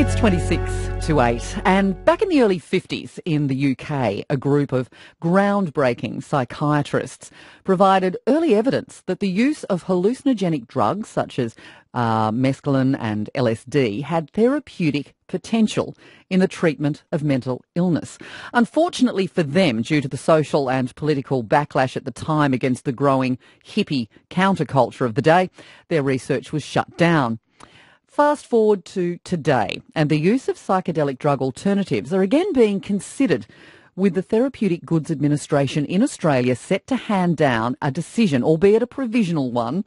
It's 26 to 8 and back in the early 50s in the UK, a group of groundbreaking psychiatrists provided early evidence that the use of hallucinogenic drugs such as uh, mescaline and LSD had therapeutic potential in the treatment of mental illness. Unfortunately for them, due to the social and political backlash at the time against the growing hippie counterculture of the day, their research was shut down. Fast forward to today, and the use of psychedelic drug alternatives are again being considered with the Therapeutic Goods Administration in Australia set to hand down a decision, albeit a provisional one,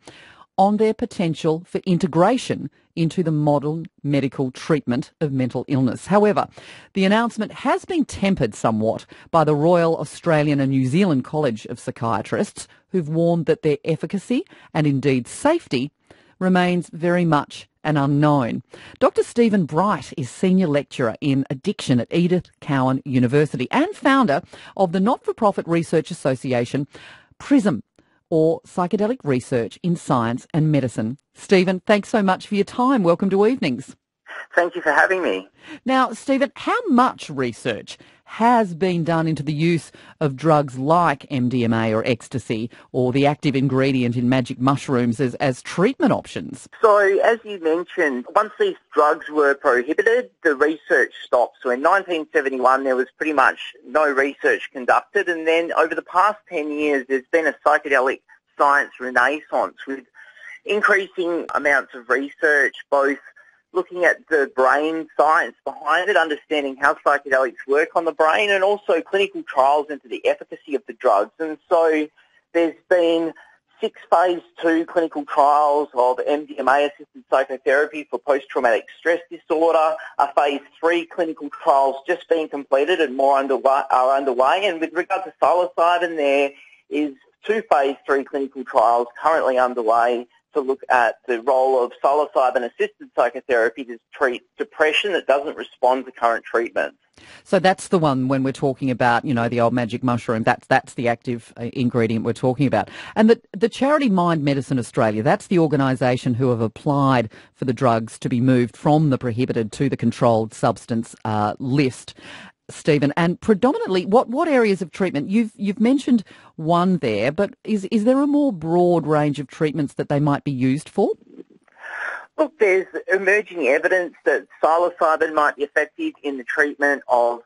on their potential for integration into the modern medical treatment of mental illness. However, the announcement has been tempered somewhat by the Royal Australian and New Zealand College of Psychiatrists, who've warned that their efficacy and indeed safety remains very much an unknown. Dr. Stephen Bright is Senior Lecturer in Addiction at Edith Cowan University and founder of the not-for-profit research association PRISM, or Psychedelic Research in Science and Medicine. Stephen, thanks so much for your time. Welcome to Evenings. Thank you for having me. Now, Stephen, how much research has been done into the use of drugs like MDMA or ecstasy or the active ingredient in magic mushrooms as, as treatment options? So, as you mentioned, once these drugs were prohibited, the research stopped. So in 1971, there was pretty much no research conducted. And then over the past 10 years, there's been a psychedelic science renaissance with increasing amounts of research, both looking at the brain science behind it, understanding how psychedelics work on the brain, and also clinical trials into the efficacy of the drugs. And so there's been six phase two clinical trials of MDMA-assisted psychotherapy for post-traumatic stress disorder, a phase three clinical trials just being completed and more underway, are underway. And with regard to psilocybin, there is two phase three clinical trials currently underway to look at the role of psilocybin-assisted psychotherapy to treat depression that doesn't respond to current treatments. So that's the one when we're talking about, you know, the old magic mushroom. That's that's the active uh, ingredient we're talking about. And the the charity Mind Medicine Australia, that's the organisation who have applied for the drugs to be moved from the prohibited to the controlled substance uh, list. Stephen, and predominantly, what, what areas of treatment? You've you've mentioned one there, but is is there a more broad range of treatments that they might be used for? Look, there's emerging evidence that psilocybin might be effective in the treatment of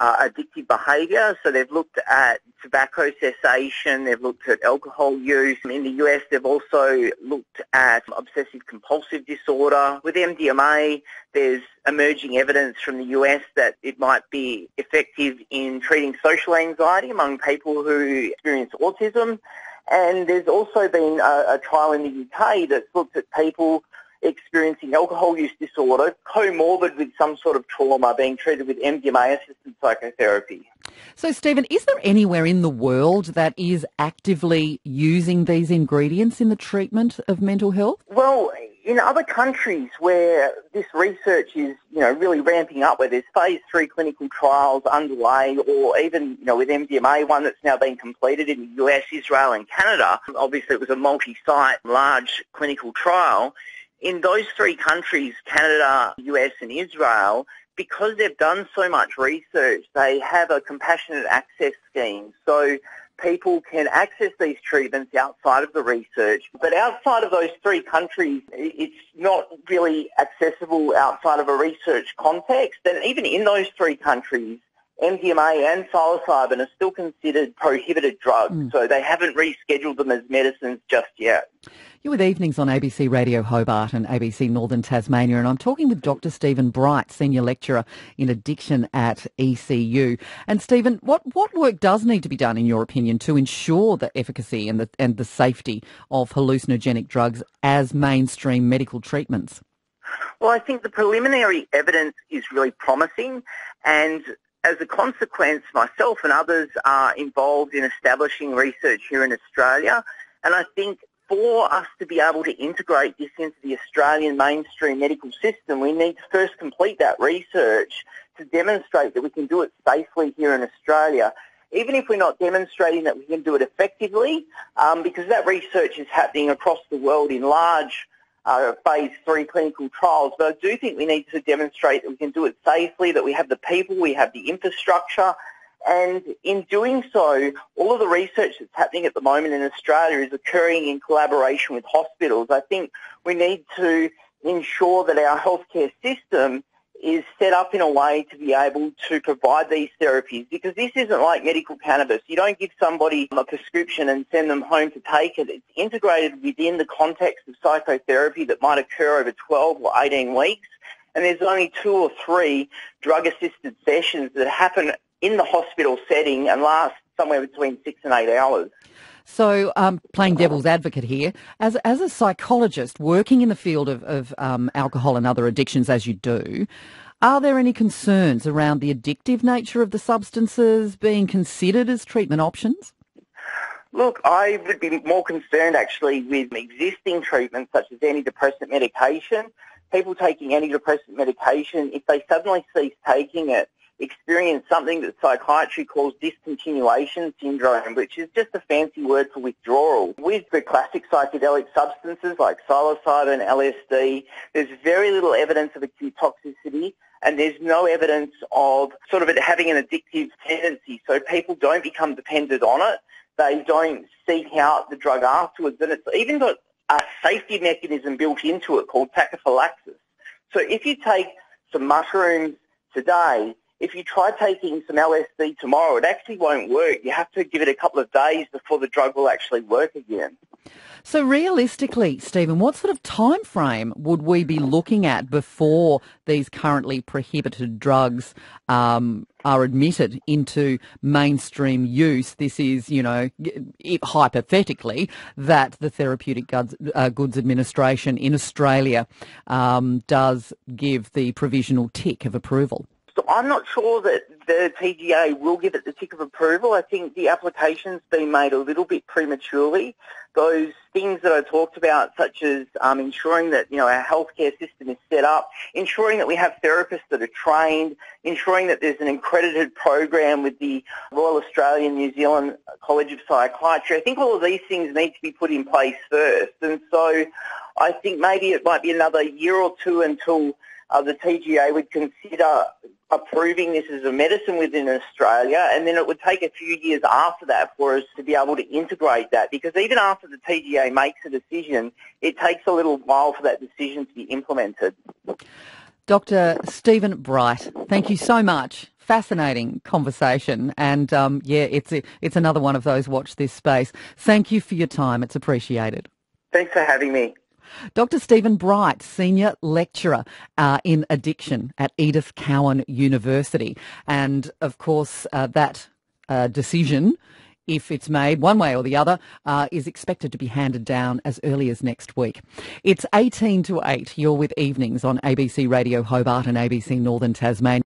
uh, addictive behaviour. So they've looked at tobacco cessation, they've looked at alcohol use. In the US, they've also looked at obsessive compulsive disorder. With MDMA, there's emerging evidence from the US that it might be effective in treating social anxiety among people who experience autism. And there's also been a, a trial in the UK that's looked at people experiencing alcohol use disorder, comorbid with some sort of trauma, being treated with MDMA-assisted psychotherapy. So, Stephen, is there anywhere in the world that is actively using these ingredients in the treatment of mental health? Well, in other countries where this research is, you know, really ramping up, where there's phase three clinical trials underway, or even, you know, with MDMA, one that's now been completed in the US, Israel, and Canada. Obviously, it was a multi-site, large clinical trial in those three countries, Canada, US and Israel, because they've done so much research, they have a compassionate access scheme. So people can access these treatments outside of the research. But outside of those three countries, it's not really accessible outside of a research context. And even in those three countries, MDMA and psilocybin are still considered prohibited drugs, mm. so they haven't rescheduled them as medicines just yet. You're with Evenings on ABC Radio Hobart and ABC Northern Tasmania, and I'm talking with Dr. Stephen Bright, Senior Lecturer in Addiction at ECU. And Stephen, what, what work does need to be done, in your opinion, to ensure the efficacy and the, and the safety of hallucinogenic drugs as mainstream medical treatments? Well, I think the preliminary evidence is really promising, and as a consequence, myself and others are involved in establishing research here in Australia. And I think for us to be able to integrate this into the Australian mainstream medical system, we need to first complete that research to demonstrate that we can do it safely here in Australia. Even if we're not demonstrating that we can do it effectively, um, because that research is happening across the world in large uh, phase three clinical trials, but I do think we need to demonstrate that we can do it safely, that we have the people, we have the infrastructure, and in doing so, all of the research that's happening at the moment in Australia is occurring in collaboration with hospitals. I think we need to ensure that our healthcare system is set up in a way to be able to provide these therapies because this isn't like medical cannabis. You don't give somebody a prescription and send them home to take it. It's integrated within the context of psychotherapy that might occur over 12 or 18 weeks. And there's only two or three drug-assisted sessions that happen in the hospital setting and last somewhere between six and eight hours. So, um, playing devil's advocate here, as as a psychologist working in the field of, of um, alcohol and other addictions, as you do, are there any concerns around the addictive nature of the substances being considered as treatment options? Look, I would be more concerned actually with existing treatments such as antidepressant medication. People taking antidepressant medication, if they suddenly cease taking it, experience something that psychiatry calls discontinuation syndrome, which is just a fancy word for withdrawal. With the classic psychedelic substances like psilocybin, LSD, there's very little evidence of acute toxicity and there's no evidence of sort of it having an addictive tendency. So people don't become dependent on it. They don't seek out the drug afterwards. And it's even got a safety mechanism built into it called tachyphylaxis. So if you take some mushrooms today, if you try taking some LSD tomorrow, it actually won't work. You have to give it a couple of days before the drug will actually work again. So realistically, Stephen, what sort of time frame would we be looking at before these currently prohibited drugs um, are admitted into mainstream use? This is, you know, hypothetically, that the Therapeutic Goods, uh, Goods Administration in Australia um, does give the provisional tick of approval. So I'm not sure that the TGA will give it the tick of approval. I think the application's been made a little bit prematurely. Those things that I talked about, such as um, ensuring that you know our healthcare system is set up, ensuring that we have therapists that are trained, ensuring that there's an accredited program with the Royal Australian New Zealand College of Psychiatry. I think all of these things need to be put in place first, and so I think maybe it might be another year or two until uh, the TGA would consider approving this as a medicine within Australia, and then it would take a few years after that for us to be able to integrate that. Because even after the TGA makes a decision, it takes a little while for that decision to be implemented. Dr. Stephen Bright, thank you so much. Fascinating conversation, and um, yeah, it's a, it's another one of those watch this space. Thank you for your time; it's appreciated. Thanks for having me. Dr. Stephen Bright, Senior Lecturer uh, in Addiction at Edith Cowan University. And of course, uh, that uh, decision, if it's made one way or the other, uh, is expected to be handed down as early as next week. It's 18 to 8. You're with Evenings on ABC Radio Hobart and ABC Northern Tasmania.